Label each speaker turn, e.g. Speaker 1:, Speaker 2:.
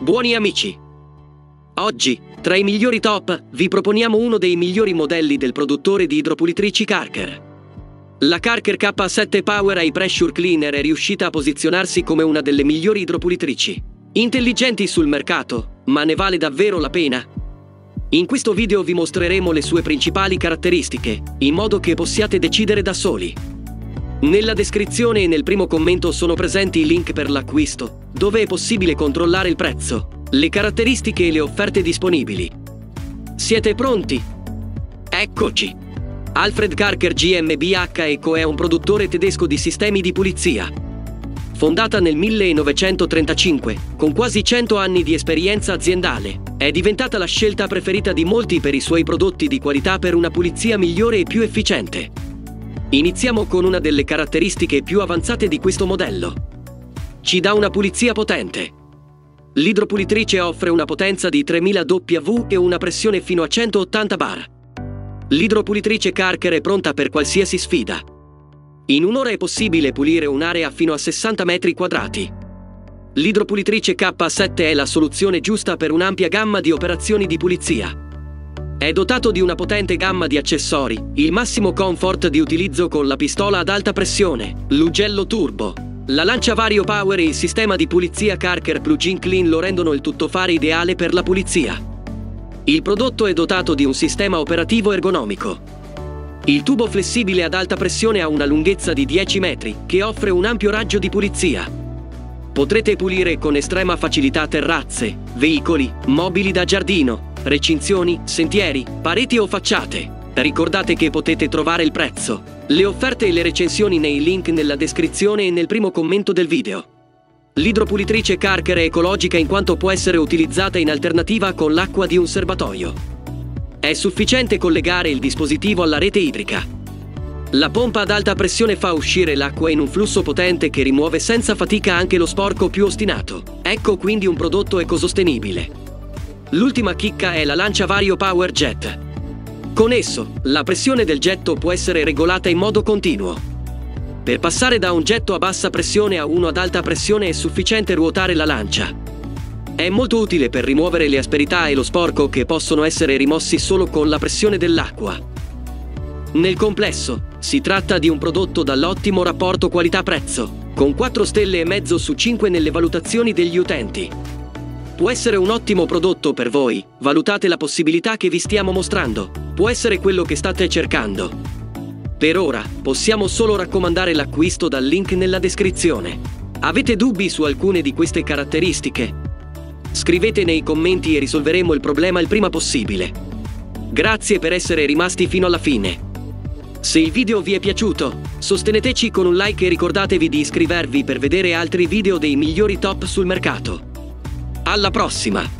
Speaker 1: Buoni amici! Oggi, tra i migliori top, vi proponiamo uno dei migliori modelli del produttore di idropulitrici Carker. La Carker K7 Power High Pressure Cleaner è riuscita a posizionarsi come una delle migliori idropulitrici. Intelligenti sul mercato, ma ne vale davvero la pena? In questo video vi mostreremo le sue principali caratteristiche, in modo che possiate decidere da soli. Nella descrizione e nel primo commento sono presenti i link per l'acquisto, dove è possibile controllare il prezzo, le caratteristiche e le offerte disponibili. Siete pronti? Eccoci! Alfred Karker GmbH Eco è un produttore tedesco di sistemi di pulizia. Fondata nel 1935, con quasi 100 anni di esperienza aziendale, è diventata la scelta preferita di molti per i suoi prodotti di qualità per una pulizia migliore e più efficiente. Iniziamo con una delle caratteristiche più avanzate di questo modello. Ci dà una pulizia potente. L'idropulitrice offre una potenza di 3000 W e una pressione fino a 180 bar. L'idropulitrice Carker è pronta per qualsiasi sfida. In un'ora è possibile pulire un'area fino a 60 metri quadrati. L'idropulitrice K7 è la soluzione giusta per un'ampia gamma di operazioni di pulizia. È dotato di una potente gamma di accessori, il massimo comfort di utilizzo con la pistola ad alta pressione, l'ugello turbo, la lancia vario power e il sistema di pulizia Carker Plug-in Clean lo rendono il tuttofare ideale per la pulizia. Il prodotto è dotato di un sistema operativo ergonomico. Il tubo flessibile ad alta pressione ha una lunghezza di 10 metri, che offre un ampio raggio di pulizia. Potrete pulire con estrema facilità terrazze, veicoli, mobili da giardino, recinzioni, sentieri, pareti o facciate. Ricordate che potete trovare il prezzo, le offerte e le recensioni nei link nella descrizione e nel primo commento del video. L'idropulitrice Carker è ecologica in quanto può essere utilizzata in alternativa con l'acqua di un serbatoio. È sufficiente collegare il dispositivo alla rete idrica. La pompa ad alta pressione fa uscire l'acqua in un flusso potente che rimuove senza fatica anche lo sporco più ostinato. Ecco quindi un prodotto ecosostenibile. L'ultima chicca è la lancia vario Power Jet. Con esso, la pressione del getto può essere regolata in modo continuo. Per passare da un getto a bassa pressione a uno ad alta pressione è sufficiente ruotare la lancia. È molto utile per rimuovere le asperità e lo sporco che possono essere rimossi solo con la pressione dell'acqua. Nel complesso, si tratta di un prodotto dall'ottimo rapporto qualità-prezzo, con 4 stelle e mezzo su 5 nelle valutazioni degli utenti. Può essere un ottimo prodotto per voi, valutate la possibilità che vi stiamo mostrando. Può essere quello che state cercando. Per ora, possiamo solo raccomandare l'acquisto dal link nella descrizione. Avete dubbi su alcune di queste caratteristiche? Scrivete nei commenti e risolveremo il problema il prima possibile. Grazie per essere rimasti fino alla fine. Se il video vi è piaciuto, sosteneteci con un like e ricordatevi di iscrivervi per vedere altri video dei migliori top sul mercato. Alla prossima!